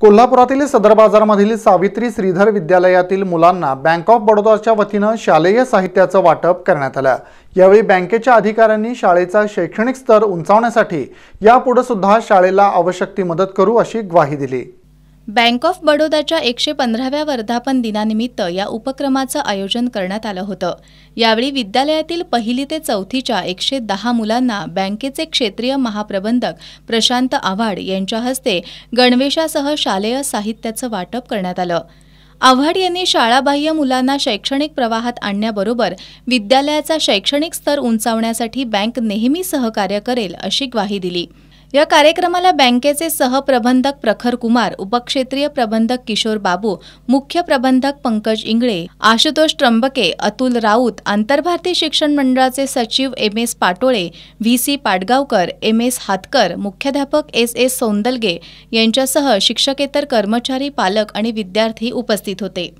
कोल्हापुरातील सदर बाजारमधील सावित्री श्रीधर विद्यालयातील मुलांना बँक ऑफ बडोदाच्या वतीनं शालेय साहित्याचं वाटप करण्यात आलं. यावेळी बँकेच्या अधिकाऱ्यांनी शाळेचा शैक्षणिक स्तर उंचावण्यासाठी यापुढे सुद्धा शाळेला आवश्यक ती मदत करू अशी ग्वाही दिली. बँक ऑफ बडोदाच्या एकशे पंधराव्या वर्धापन दिनानिमित्त या उपक्रमाचं आयोजन करण्यात आलं होतं. यावेळी विद्यालयातील पहिली ते चौथीच्या एकशे दहा मुलांना बँकेचे क्षेत्रीय महाप्रबंधक प्रशांत आव्हाड यांच्या हस्ते गणवेशासह शालेय साहित्याचं वाटप करण्यात आलं. आव्हाड यांनी शाळाबाह्य मुलांना शैक्षणिक प्रवाहात आणण्याबरोबर विद्यालयाचा शैक्षणिक स्तर उंचावण्यासाठी बँक नेहमी सहकार्य करेल अशी ग्वाही दिली. या कार्यक्रमाला बँकेचे सहप्रबंधक प्रखर कुमार उपक्षेत्रीय प्रबंधक किशोर बाबू मुख्य प्रबंधक पंकज इंगळे आशुतोष त्र्यंबके अतुल राऊत आंतरभारती शिक्षण मंडळाचे सचिव M S Patole V C Padgaonkar M S Hatkar मुख्याध्यापक एस एस सौंदलगे यांच्यासह शिक्षकेतर कर्मचारी पालक आणि विद्यार्थी उपस्थित होते.